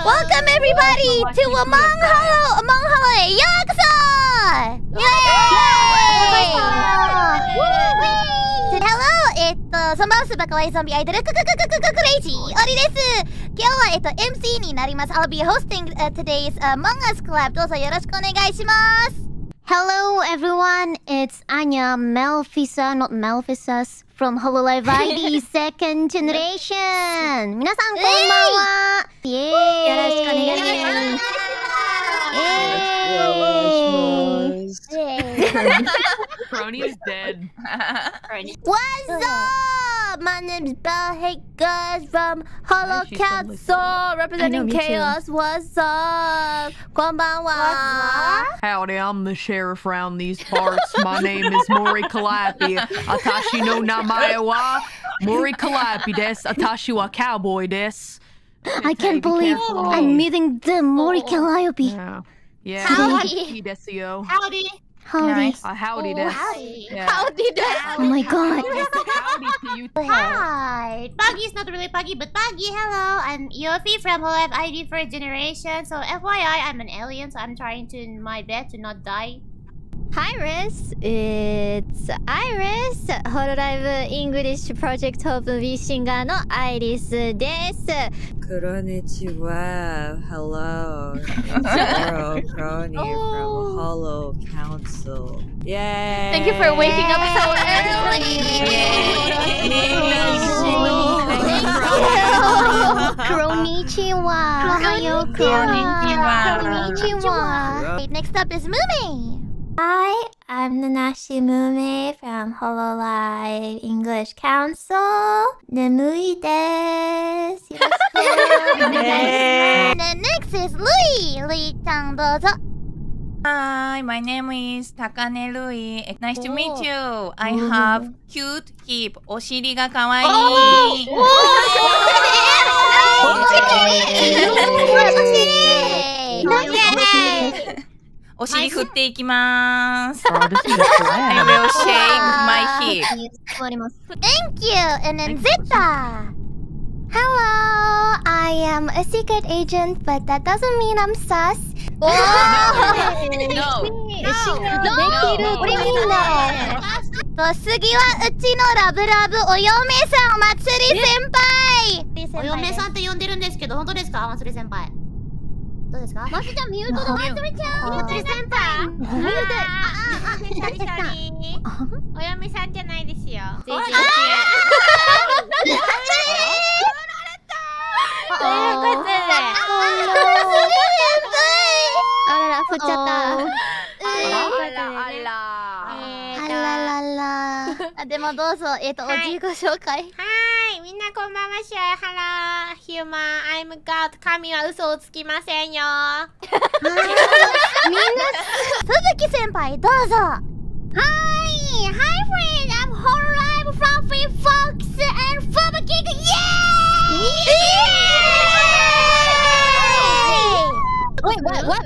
Welcome everybody to Among Hollow Among Hollow へようこそイエーイ Hello! えっと、そのすばかわいゾンビアイドルクククククククレイジーオリです今日はえっと MC になります I'll be hosting、uh, today's Among Us Club どうぞよろしくお願いします Hello everyone, it's Anya Melfisa, not Melfisas, from Hololive ID Second Generation! 皆さんこんばんは イエーイよろしくお願いしますイエーイ Crony's dead. What's up? My name's Bell Higgins from Hollow she suddenly Council, representing me too. Chaos. What's up? こんばんは Howdy, I'm the sheriff around these parts. My name is Mori Kalapi. Atashi no namae wa Mori Kalapi desu. Atashi wa cowboy desu. I can't believe I'm meeting the Mori Calliope. Yeah. Yeah. Howdy. Desu yo. Howdy. Howdy. Uh, howdy desu. Yeah. Howdy there Oh my god. Howdy to you. Hi. Puggy is not really Puggy, but Puggy, hello. I'm Yofi from Hololive ID for a generation. So FYI, I'm an alien, so I'm trying to my best to not die. Hi, Riz. It's Iris. ホロライブイングリッシュプロジェクトオブウィッシンガーのアイリスです。こんにちは。Hello. hello. Crony oh. from Hollow Council. Yay! Thank you for waking up so early. Konnichiwa. Konnichiwa. Konnichiwa. Next up is Mumi. Hi, I'm Nanashi Mume from Hololive English Council. Nemui desu. next is Louie. Louie chan dozo. Hi, my name is Takane Rui. Nice to oh. meet you. I have mm-hmm. cute hip. Oshiri ga kawaii. Oh, oh, oh, oh, お尻振っていきます。I will shake my す。Thank you! And then Zeta! Hello, I am a secret agent, but that doesn't mean I'm sus. No. これいいんだと次はうちのラブラブお嫁さんまつり先輩お嫁さんって呼んでるんですけど、本当ですかまつり先輩。どうですか？まつりちゃんミュートだまつりちゃんまつり先輩？ミュートあああシャリシャリお嫁さんじゃないですよ。全然ということで、あらら、振っちゃった。あらああららら。あでもどうぞえっ、と、はいお自己紹介はい、みこんばんはシューハラーヒューマンアイムガード神は嘘をつきませんよ。みんな鈴木先輩どうぞ。はい。Hi イエーーイ Wait, what, what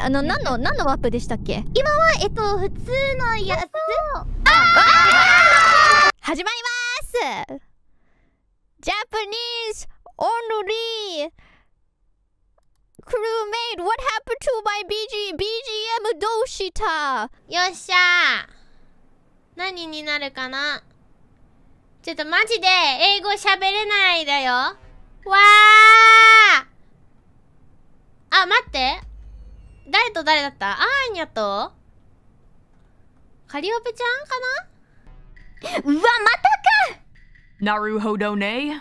あの、何の、何のワップでしたっけ？今は、えっと、普通のやつ。始まります！Japanese only. Crewmate what happened to my BG BGM どうしたよっしゃ何になるかな?ちょっとマジで英語喋れないだよ。わーあ、待って。誰と誰だった?アーニャと?カリオペちゃんかな?うわ、またか Naruhodo ne?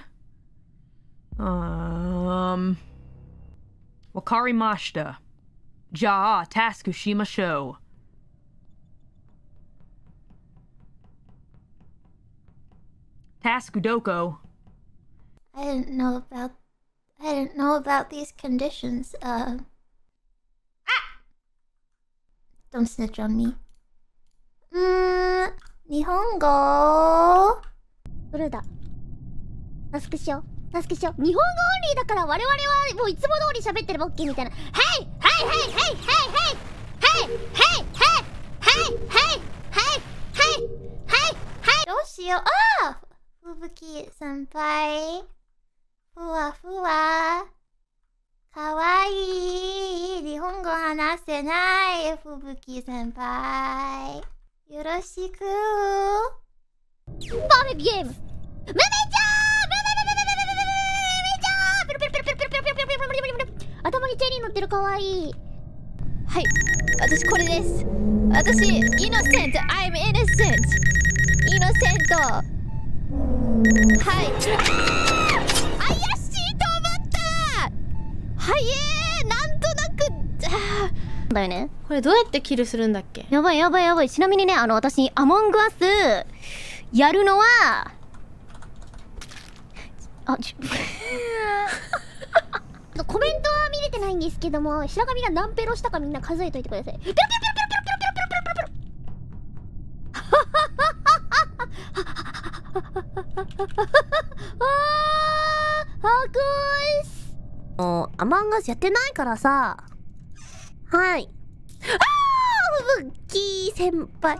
Um, Wakari Wakarimashita. Ja Taskushima Show. Taskudoko. I didn't know about I didn't know about these conditions. Uh ah! Don't snitch on me. Mm, うーん、日本語どれだ？タスクしようタスクしよう日本語オンリーだから我々はもういつも通り喋ってれば OK みたいな Hey! Hey! Hey! Hey! Hey! Hey! Hey! Hey! Hey! Hey! Hey! Hey! Hey! Hey! どうしよう。ああふぶき先輩。ふわふわ。かわいい日本語話せない吹雪先輩よろしくパーフェクトゲームめめちゃんめめめめめめめめめちゃんペロペロペロペロペロペロペロペロペロペロ頭にチェリー乗ってるかわいいはい私これです私イノセント I'm innocent イノセントはい怪しいと思ったはいえー、なんとなくだよねこれどうやってキルするんだっけやばいやばいやばいちなみにねあの私アモングアスやるのはあ コメントは見れてないんですけども白髪が何ペロしたかみんな数えといてください。ペロペロペロアマンガスやってないからさはいあーブッ先輩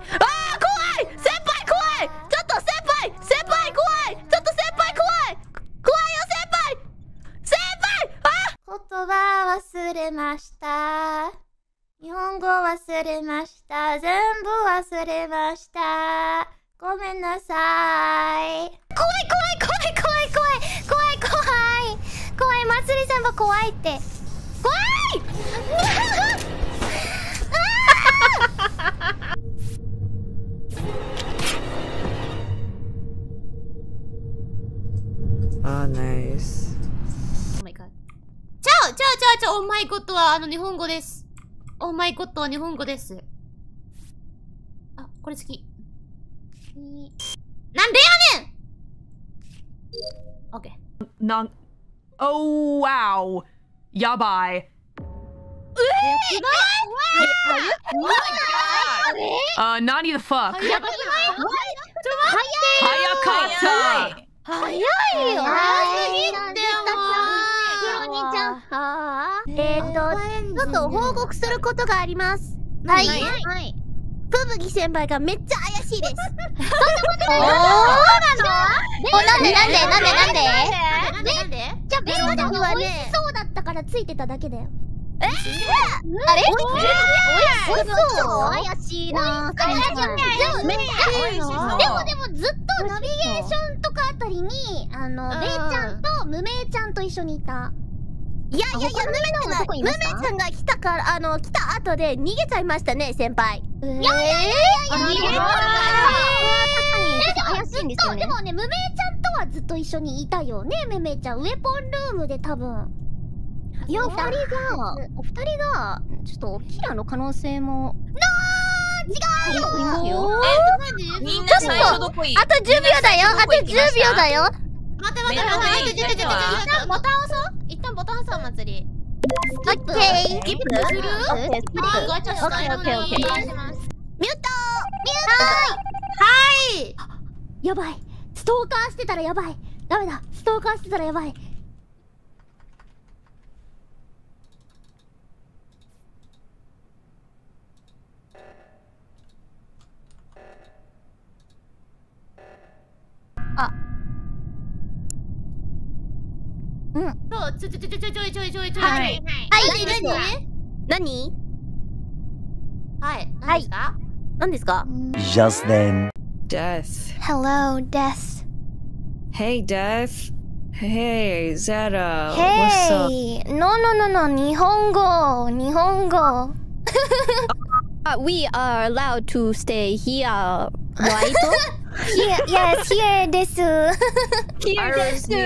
忘れました。日本語忘れました。全部忘れました。ごめんなさい。怖い怖い怖い怖い怖い怖い怖い怖い。まつり先輩怖いって。怖い！あ、ナちゃ、オーマイゴットは、あの、日本語です。オーマイゴットは日本語です。あ、これ好き。なんでやねん！オッケー。なん、おー、わお。やばい。うえー、わーわーわー !90 the fuck! 早かった早い。よちょっと報告することがあります。はいはい。ふぶき先輩がめっちゃ怪しいです。おなんでなんでなんでなんで？なんでなんで？じゃあベロちゃんがはね？美味しそうだったからついてただけだよ。あれ？おいしそう。怪しいなでもめっちゃ美味しそう。でもでもずっとナビゲーションとかあたりにあのうん。ベイちゃんと無名ちゃんと一緒にいたいやいやいや、ムメちゃんが、ムメちゃんが来たから、あの、来た後で逃げちゃいましたね、先輩。いやいやいやいやいや逃げた確かに、怪しいんですよねで。もね無名ちゃんとはずっと一緒にいたよねめめちゃん。ウェポンルームで多分。いや、二人が、お二人が、ちょっと、キラの可能性も。違うよいますよ。みんな最初どこいいあと10秒だよ。あと10秒だよ。待って待って待って待って待って待って待ってボタン押そうコダンサ祭り。スキップ。スキップ。ガチャのでお願いしますミュート。ミュート。はい。やばい。ストーカーしてたらやばい。ダメだ。ストーカーしてたらやばい。ょちょちょちょちょちょいちょいちょいちょいはいはい、何ですよ。何はい何ですか何ですか Just then. Death. Hello, Death. Hey, Death. Hey, Zeta. What's up? Hey, no, no, no, no, 日本語、日本語。Uh, we are allowed to stay here, right? Yes, here desu. here desu.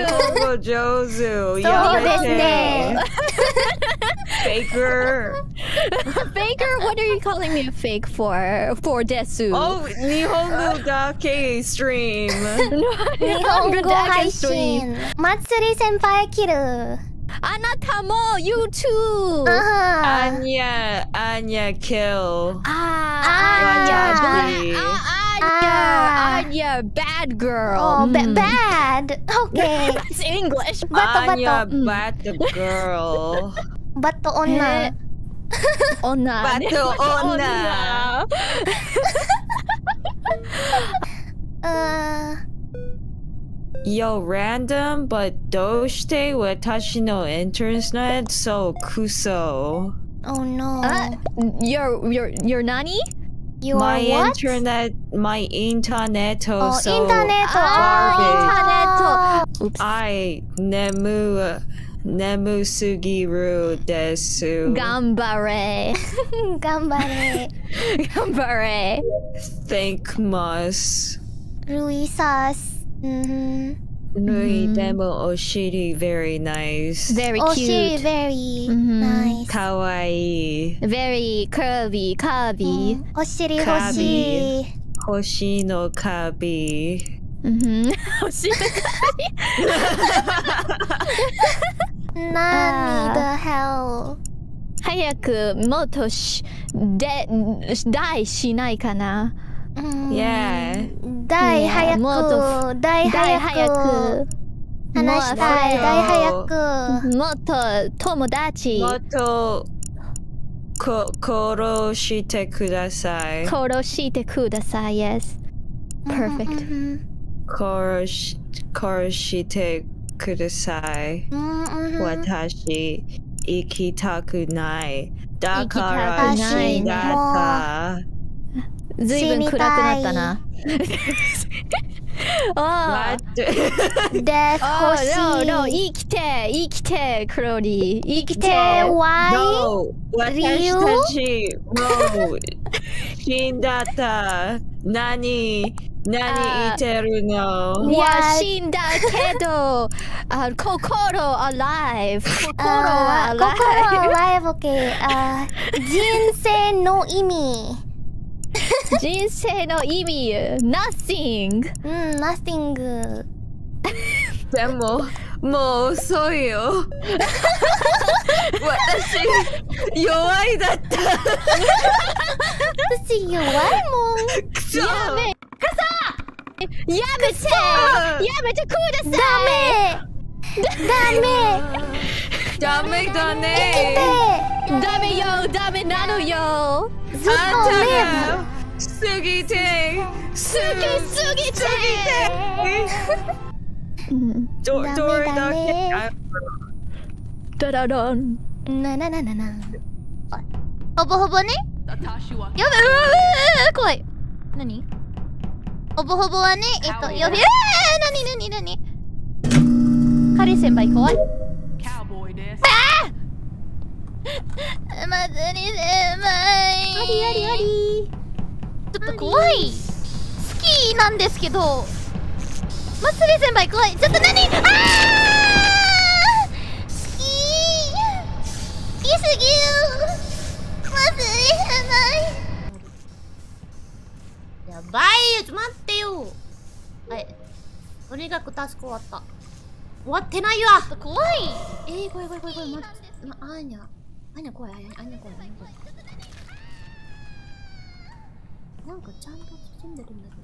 Faker. Faker, what are you calling me a fake for? For desu. Oh, Nihongo uh, dake stream. Nihongo dake stream. Matsuri senpai kiru. Anata mo, you too. Uh -huh. Anya, Anya kill. Ah, ah. Anya, ah, Ah. Anya! Bad girl. Oh, ba hmm. bad. Okay. That's English. Bato, Anya, bato. bad girl. Batoon na. Onna. Batoon onna. uh... Yo, random, but doshite watashi no internet so kuso. Oh no. Uh, your your your nanny? You are My what? internet, my internet Oh, so インターネット。あーインターネット。Oops. I 眠眠すぎるです。頑張れ。頑張れ。頑張れ。Thank ます。ルイサス。うん。ぬいでもお尻 very nice。Very お尻 cute. very うん nice。かわいい。Very curvy, curvy. お尻欲しい。星のカビ。うん。欲しい。何 the hell? 早くもっとし、で、大しないかな。うん Yeah 大早もっとく。大大早早く。く。話したい。もっと大早く。もっと友達。もっとこ殺してください。殺してください。Yes. Perfect. うん殺し殺してください。私行きたくない。だから死んだった。ずいぶん暗くなったな。ああ。しあ、no, no, い。生きて、生きて、クロリー。生きて。why? No! 私たちもう死んだった。何何言ってるの？いや?死んだけど、あ心 alive。心はあー心 alive。は alive, 人生の意味。人生の意味、nothing。うん、nothing. でも、もう遅いよ。私、弱いだった。私弱いもん。くそ。やめ、やめてやめてくだ。さいダメ。ダメ。だダね。メダメよ。ダメなのよ。ずっとあんた live が過ぎて、すぎて。うん。ど、れだけあダララン。なななななほぼほぼねやべうわ怖い何ほぼほぼはねえっとやべえ何何何カレー先輩怖いす。まずり先輩ありありありと怖い。好きなんですけど。まつり先輩怖い。ちょっと何？あー！好き好きすぎるまつり先輩。やばいよ。ちょ待ってよ。はい。とにかくタスク終わった。終わってないわ。怖い。えー、怖い怖い怖い怖い。ままあーにゃあーにゃ怖い。あーにゃあーにゃ怖い。あーにゃ怖いなんかちゃんと包んでるんだけど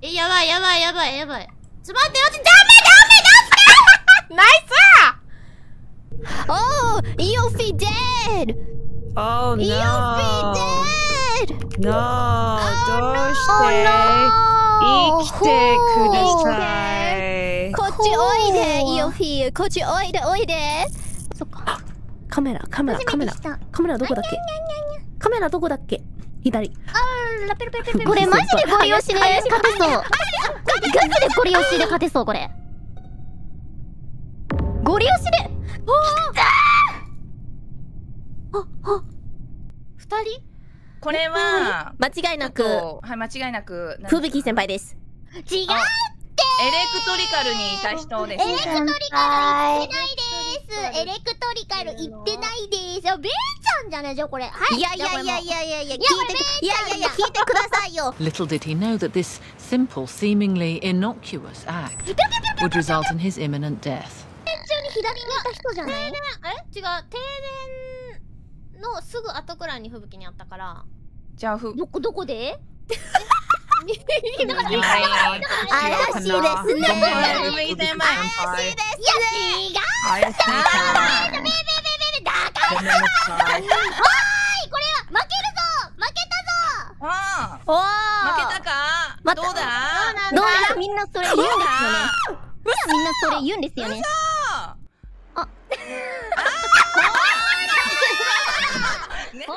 えやばいやばいやばいやばいちょ待って待ってダメダメダメナイス Oh Eofi dead Oh no! Eofi dead No! どうし Oh て no! 生きてください。こっちおいでほう Eofi こっちおいでおいでそっかカメラカメラカメラカメラどこだっけカメラどこだっけ左。あーラペルペルペルペル。これマジでゴリ押しで勝てそう。ガチでゴリ押しで勝てそうこれ。ゴリ押しで二人？これは、間違いなく。とはい、間違いなく、なん吹雪先輩です。違うエレクトリカルにいた人です。ね。エレクトリカル行ってないです。エレクトリカル。行ってないです。あベイちゃんじゃないじゃんこれ。はい。いやいやいやいやいやいや聞いていやいやいや聞いてくださいよ Little did he know that this simple, seemingly innocuous act would result in his imminent death. 中に左にいた人じゃない？え？違う停電のすぐ後くらいに吹雪にあったから。じゃあ、ふ、どこどこで？怪しいですね。吹雪先輩。いや違う怪しいか。ら。め。おーいこれは負けるぞ負けたぞ。あおー。負けたか、ま、どうだ？どうだ？みんなそれ言うんですよね。みんなそれ言うんですよね。あ。あ。ね、